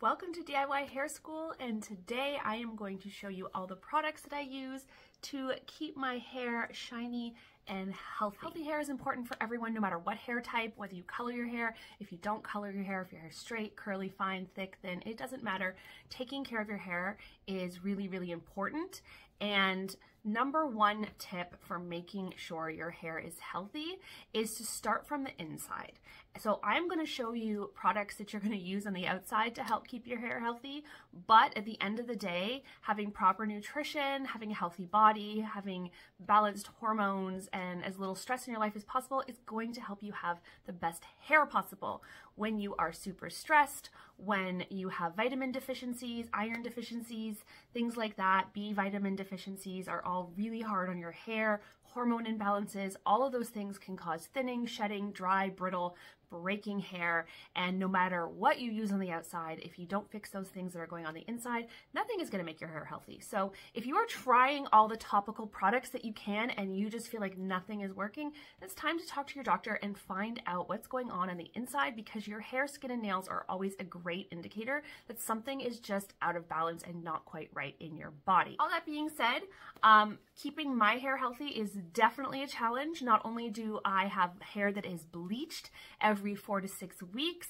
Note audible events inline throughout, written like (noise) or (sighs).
Welcome to DIY Hair School and today I am going to show you all the products that I use to keep my hair shiny and healthy. Healthy hair is important for everyone no matter what hair type, whether you color your hair, if you don't color your hair, if your hair is straight, curly, fine, thick, thin, it doesn't matter. Taking care of your hair is really, really important and number one tip for making sure your hair is healthy is to start from the inside. So I'm going to show you products that you're going to use on the outside to help keep your hair healthy. But at the end of the day, having proper nutrition, having a healthy body, having balanced hormones, and as little stress in your life as possible is going to help you have the best hair possible. When you are super stressed, when you have vitamin deficiencies, iron deficiencies, things like that, B vitamin deficiencies are all really hard on your hair, hormone imbalances, all of those things can cause thinning, shedding, dry, brittle, breaking hair. And no matter what you use on the outside, if you don't fix those things that are going on the inside, nothing is going to make your hair healthy. So if you are trying all the topical products that you can and you just feel like nothing is working, it's time to talk to your doctor and find out what's going on on the inside because your hair, skin, and nails are always a great indicator that something is just out of balance and not quite right in your body. All that being said, um, keeping my hair healthy is definitely a challenge. Not only do I have hair that is bleached every four to six weeks,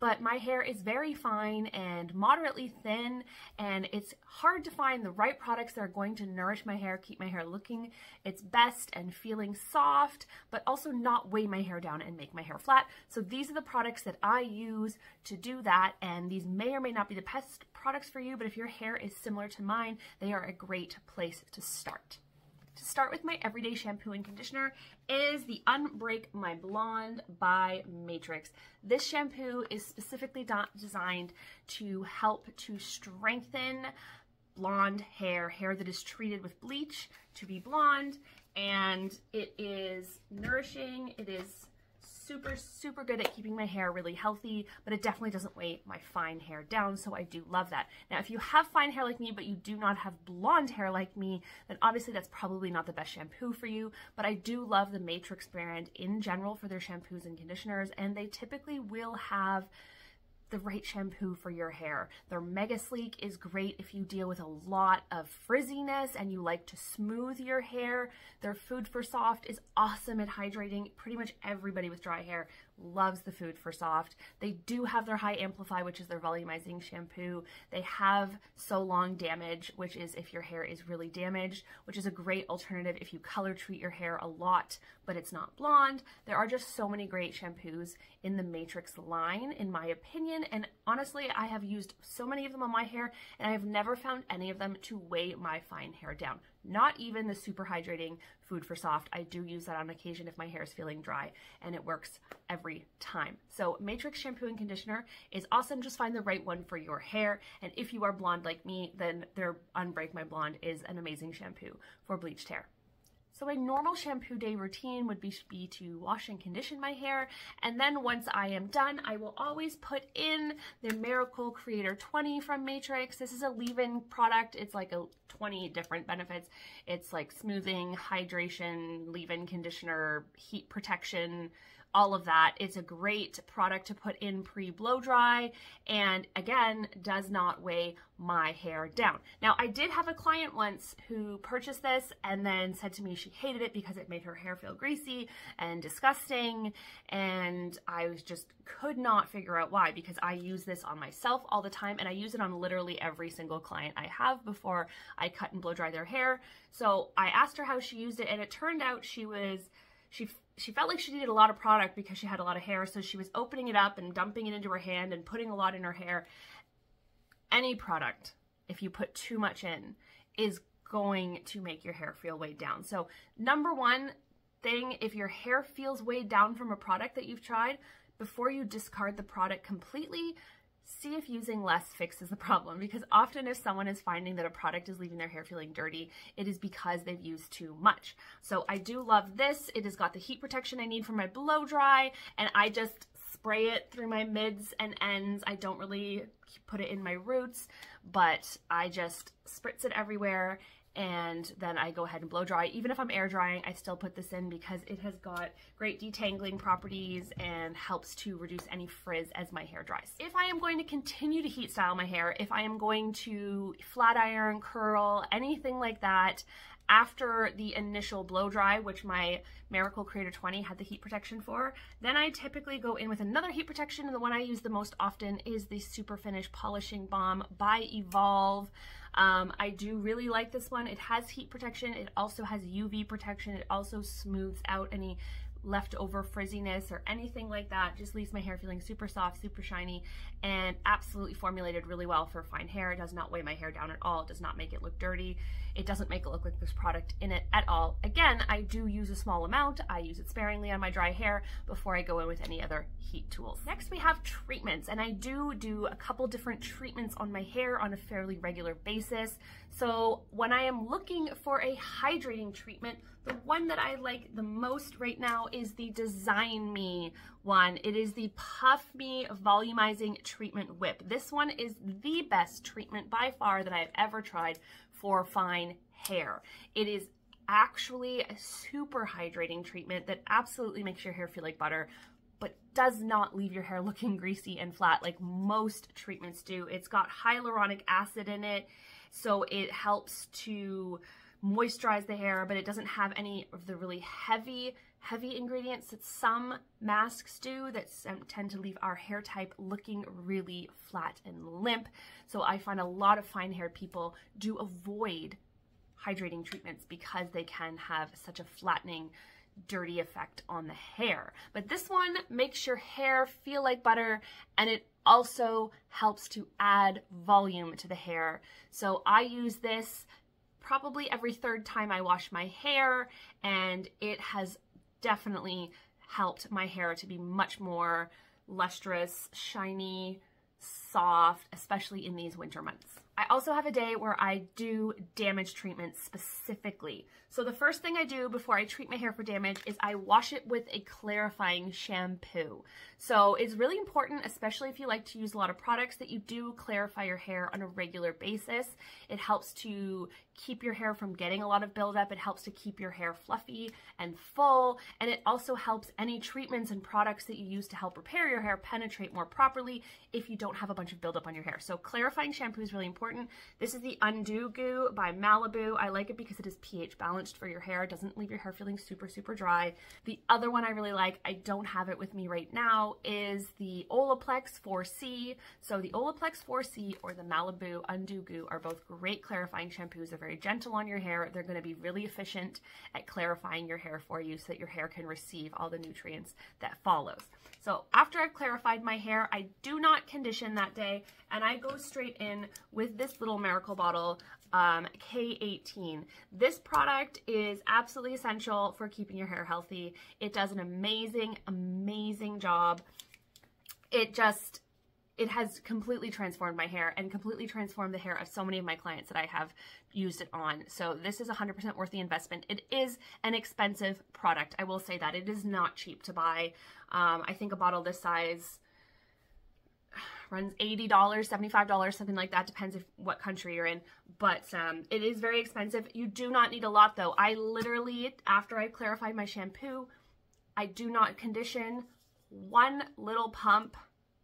but my hair is very fine and moderately thin, and it's hard to find the right products that are going to nourish my hair, keep my hair looking its best and feeling soft, but also not weigh my hair down and make my hair flat. So these are the products that I use to do that, and these may or may not be the best products for you, but if your hair is similar to mine, they are a great place to start. To start with my everyday shampoo and conditioner is the Unbreak My Blonde by Matrix. This shampoo is specifically designed to help to strengthen blonde hair, hair that is treated with bleach to be blonde, and it is nourishing, it is super, super good at keeping my hair really healthy, but it definitely doesn't weigh my fine hair down, so I do love that. Now, if you have fine hair like me, but you do not have blonde hair like me, then obviously that's probably not the best shampoo for you, but I do love the Matrix brand in general for their shampoos and conditioners, and they typically will have the right shampoo for your hair. Their Mega Sleek is great if you deal with a lot of frizziness and you like to smooth your hair. Their Food for Soft is awesome at hydrating. Pretty much everybody with dry hair loves the Food for Soft. They do have their High Amplify, which is their volumizing shampoo. They have So Long Damage, which is if your hair is really damaged, which is a great alternative if you color treat your hair a lot, but it's not blonde. There are just so many great shampoos in the Matrix line, in my opinion, and honestly, I have used so many of them on my hair, and I have never found any of them to weigh my fine hair down not even the super hydrating food for soft. I do use that on occasion if my hair is feeling dry and it works every time. So Matrix shampoo and conditioner is awesome. Just find the right one for your hair. And if you are blonde like me, then their Unbreak My Blonde is an amazing shampoo for bleached hair. So a normal shampoo day routine would be, be to wash and condition my hair. And then once I am done, I will always put in the Miracle Creator 20 from Matrix. This is a leave-in product. It's like a 20 different benefits. It's like smoothing, hydration, leave-in conditioner, heat protection, all of that. It's a great product to put in pre-blow dry and again, does not weigh my hair down. Now, I did have a client once who purchased this and then said to me she hated it because it made her hair feel greasy and disgusting and I was just could not figure out why because I use this on myself all the time and I use it on literally every single client I have before I cut and blow dry their hair. So I asked her how she used it and it turned out she was she she felt like she needed a lot of product because she had a lot of hair, so she was opening it up and dumping it into her hand and putting a lot in her hair. Any product, if you put too much in, is going to make your hair feel weighed down. So number one thing, if your hair feels weighed down from a product that you've tried, before you discard the product completely, see if using less fixes the problem because often if someone is finding that a product is leaving their hair feeling dirty, it is because they've used too much. So I do love this. It has got the heat protection I need for my blow dry and I just spray it through my mids and ends. I don't really put it in my roots, but I just spritz it everywhere and then I go ahead and blow dry. Even if I'm air drying, I still put this in because it has got great detangling properties and helps to reduce any frizz as my hair dries. If I am going to continue to heat style my hair, if I am going to flat iron, curl, anything like that, after the initial blow dry, which my Miracle Creator 20 had the heat protection for, then I typically go in with another heat protection, and the one I use the most often is the Super Finish Polishing Balm by Evolvh. Um, I do really like this one. It has heat protection. It also has UV protection. It also smooths out any leftover frizziness or anything like that. Just leaves my hair feeling super soft, super shiny, and absolutely formulated really well for fine hair. It does not weigh my hair down at all. It does not make it look dirty. It doesn't make it look like there's product in it at all. Again, I do use a small amount. I use it sparingly on my dry hair before I go in with any other heat tools. Next, we have treatments, and I do do a couple different treatments on my hair on a fairly regular basis. So when I am looking for a hydrating treatment, the one that I like the most right now is the Design Me one. It is the Puff Me Volumizing Treatment Whip. This one is the best treatment by far that I've ever tried for fine hair. It is actually a super hydrating treatment that absolutely makes your hair feel like butter but does not leave your hair looking greasy and flat like most treatments do. It's got hyaluronic acid in it, so it helps to moisturize the hair, but it doesn't have any of the really heavy, heavy ingredients that some masks do that um, tend to leave our hair type looking really flat and limp. So I find a lot of fine haired people do avoid hydrating treatments because they can have such a flattening dirty effect on the hair. But this one makes your hair feel like butter and it also helps to add volume to the hair. So I use this probably every third time I wash my hair and it has definitely helped my hair to be much more lustrous, shiny, soft, especially in these winter months. I also have a day where I do damage treatment specifically. So the first thing I do before I treat my hair for damage is I wash it with a clarifying shampoo. So it's really important, especially if you like to use a lot of products, that you do clarify your hair on a regular basis. It helps to keep your hair from getting a lot of buildup. It helps to keep your hair fluffy and full. And it also helps any treatments and products that you use to help repair your hair penetrate more properly if you don't have a bunch of buildup on your hair. So clarifying shampoo is really important. This is the Undo Goo by Malibu. I like it because it is pH balanced for your hair. It doesn't leave your hair feeling super, super dry. The other one I really like, I don't have it with me right now, is the Olaplex 4C. So the Olaplex 4C or the Malibu Undo Goo are both great clarifying shampoos. They're very very gentle on your hair. They're going to be really efficient at clarifying your hair for you so that your hair can receive all the nutrients that follows. So after I've clarified my hair, I do not condition that day and I go straight in with this little Miracle bottle um, K18. This product is absolutely essential for keeping your hair healthy. It does an amazing, amazing job. It just it has completely transformed my hair and completely transformed the hair of so many of my clients that I have used it on. So this is 100% worth the investment. It is an expensive product. I will say that. It is not cheap to buy. Um, I think a bottle this size (sighs) runs $80, $75, something like that. Depends if what country you're in. But um, it is very expensive. You do not need a lot though. I literally, after I clarified my shampoo, I do not condition one little pump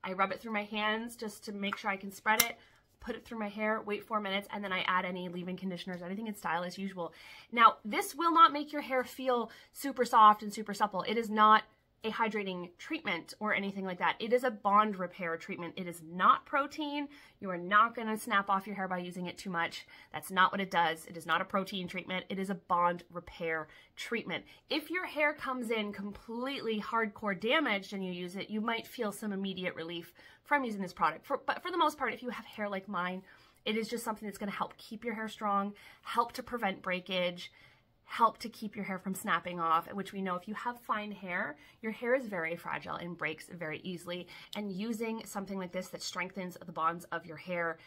I rub it through my hands just to make sure I can spread it, put it through my hair, wait four minutes, and then I add any leave-in conditioners, anything in style as usual. Now, this will not make your hair feel super soft and super supple. It is not a hydrating treatment or anything like that. It is a bond repair treatment. It is not protein. You are not going to snap off your hair by using it too much. That's not what it does. It is not a protein treatment. It is a bond repair treatment. If your hair comes in completely hardcore damaged and you use it, you might feel some immediate relief from using this product. For, but for the most part, if you have hair like mine, it is just something that's going to help keep your hair strong, help to prevent breakage, help to keep your hair from snapping off, which we know if you have fine hair, your hair is very fragile and breaks very easily. And using something like this that strengthens the bonds of your hair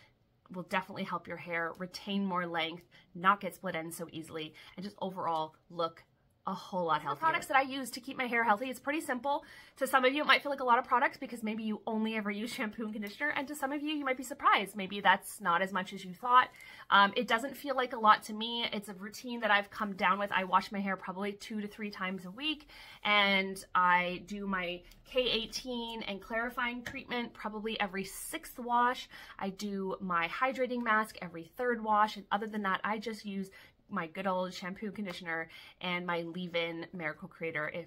will definitely help your hair retain more length, not get split ends so easily, and just overall look a whole lot healthier. The products that I use to keep my hair healthy, it's pretty simple. To some of you, it might feel like a lot of products because maybe you only ever use (laughs) shampoo and conditioner. And to some of you, you might be surprised. Maybe that's not as much as you thought. Um, it doesn't feel like a lot to me. It's a routine that I've come down with. I wash my hair probably two to three times a week. And I do my K18 and clarifying treatment probably every sixth wash. I do my hydrating mask every third wash. And other than that, I just use my good old shampoo conditioner and my leave-in Miracle Creator if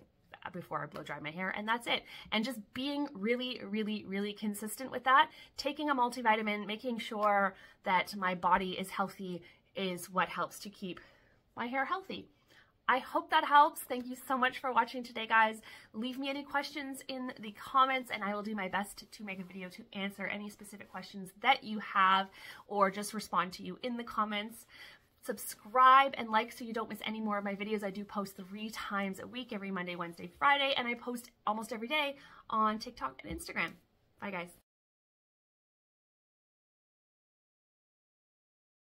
before I blow dry my hair and that's it. And just being really, really, really consistent with that, taking a multivitamin, making sure that my body is healthy is what helps to keep my hair healthy. I hope that helps. Thank you so much for watching today, guys. Leave me any questions in the comments and I will do my best to make a video to answer any specific questions that you have or just respond to you in the comments subscribe and like so you don't miss any more of my videos. I do post three times a week, every Monday, Wednesday, Friday, and I post almost every day on TikTok and Instagram. Bye, guys.